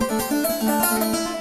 Música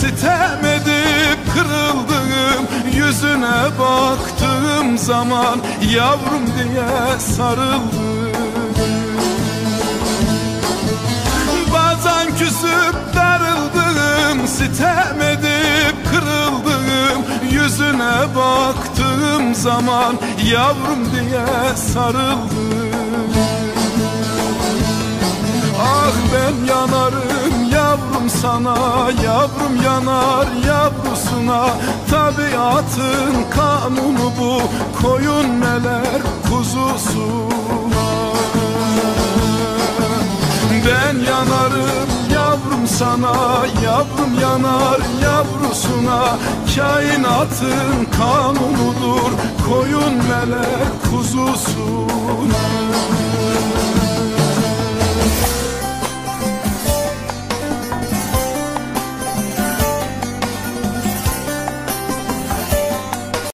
Sitem edip kırıldım Yüzüne baktığım zaman Yavrum diye sarıldım. Bazen küsüp darıldım Sitem edip kırıldım Yüzüne baktığım zaman Yavrum diye sarıldım. Ah ben yanarım yavrum sana Yavrum yanar yavrusuna. Tabiatın kanunu bu Koyun meler kuzusuna. Ben yanarım yavrum sana Yavrum yanar yavrusuna. Kainatın kanunudur Koyun melek kuzusuna